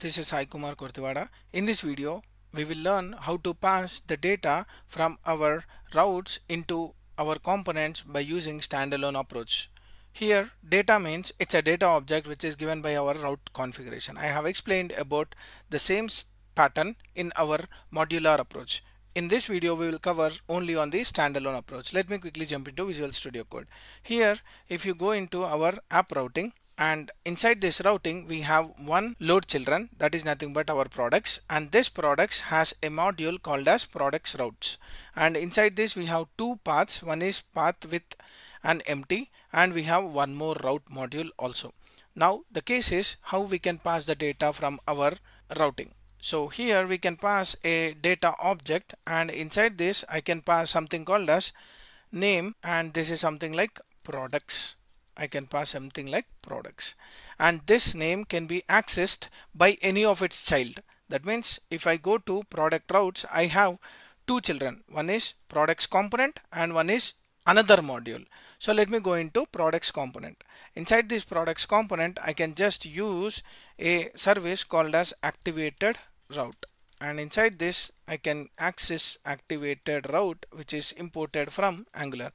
this is Sai Kumar Korthivada. In this video, we will learn how to pass the data from our routes into our components by using standalone approach. Here data means it's a data object which is given by our route configuration. I have explained about the same pattern in our modular approach. In this video we will cover only on the standalone approach. Let me quickly jump into Visual Studio Code. Here if you go into our app routing and inside this routing we have one load children that is nothing but our products and this products has a module called as products routes and inside this we have two paths one is path with an empty and we have one more route module also. Now the case is how we can pass the data from our routing. So here we can pass a data object and inside this I can pass something called as name and this is something like products. I can pass something like products and this name can be accessed by any of its child. That means if I go to product routes I have two children. One is products component and one is another module. So let me go into products component. Inside this products component I can just use a service called as activated route and inside this I can access activated route which is imported from Angular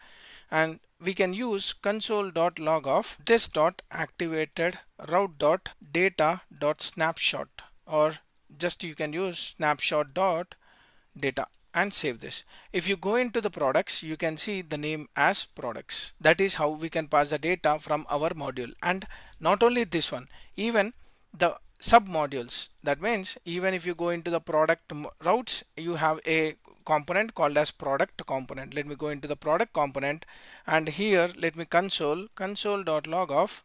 and we can use console.log of this dot activated route dot data dot snapshot or just you can use snapshot dot data and save this. If you go into the products, you can see the name as products. That is how we can pass the data from our module. And not only this one, even the sub modules. That means even if you go into the product routes, you have a component called as product component. Let me go into the product component and here let me console console.log of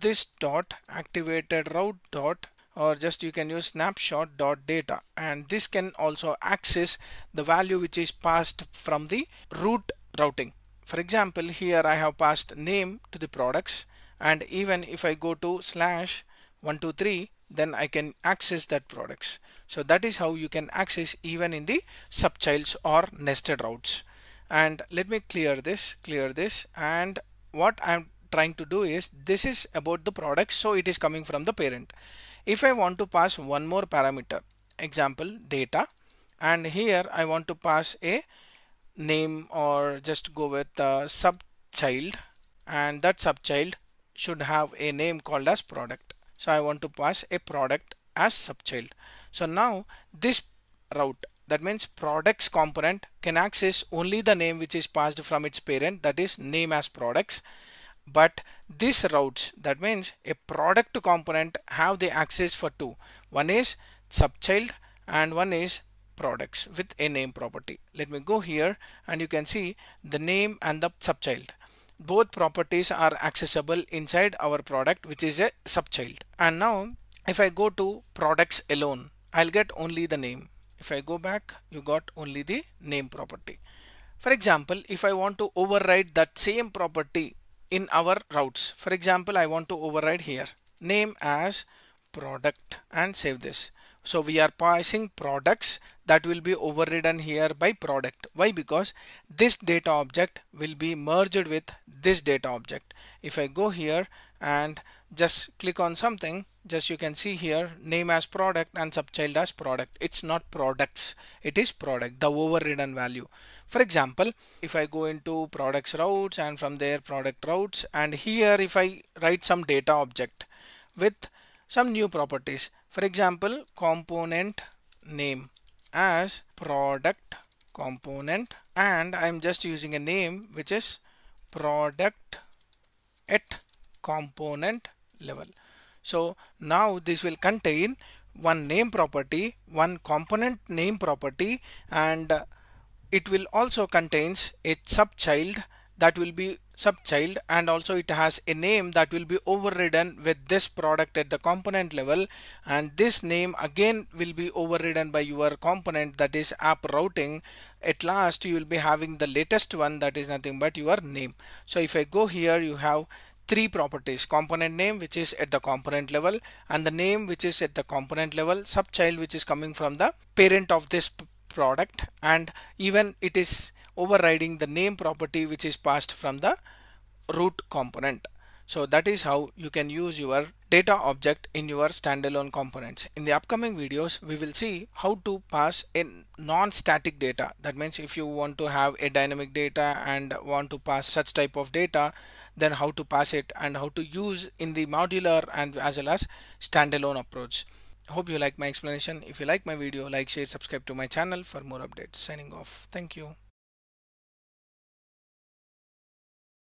this dot activated route dot or just you can use snapshot dot data and this can also access the value which is passed from the route routing. For example, here I have passed name to the products and even if I go to slash 123 then I can access that products. So that is how you can access even in the subchilds or nested routes. And let me clear this, clear this. And what I'm trying to do is this is about the products. So it is coming from the parent. If I want to pass one more parameter, example data, and here I want to pass a name or just go with the subchild and that subchild should have a name called as product so I want to pass a product as subchild. So now this route that means products component can access only the name which is passed from its parent that is name as products. But this routes that means a product component have the access for two. One is subchild and one is products with a name property. Let me go here and you can see the name and the subchild both properties are accessible inside our product which is a subchild. And now if I go to products alone I'll get only the name. If I go back you got only the name property. For example if I want to override that same property in our routes for example I want to override here. Name as product and save this so we are passing products that will be overridden here by product. Why? Because this data object will be merged with this data object. If I go here and just click on something, just you can see here name as product and subchild as product. It's not products, it is product, the overridden value. For example, if I go into products routes and from there product routes and here if I write some data object with some new properties for example, component name as product component and I'm just using a name which is product at component level. So now this will contain one name property, one component name property and it will also contains a subchild that will be subchild and also it has a name that will be overridden with this product at the component level. And this name again will be overridden by your component that is app routing. At last you will be having the latest one that is nothing but your name. So if I go here you have three properties. Component name which is at the component level and the name which is at the component level subchild which is coming from the parent of this product. And even it is overriding the name property which is passed from the root component. So that is how you can use your data object in your standalone components. In the upcoming videos, we will see how to pass in non-static data. That means if you want to have a dynamic data and want to pass such type of data, then how to pass it and how to use in the modular and as well as standalone approach. Hope you like my explanation. If you like my video, like, share, subscribe to my channel for more updates. Signing off. Thank you.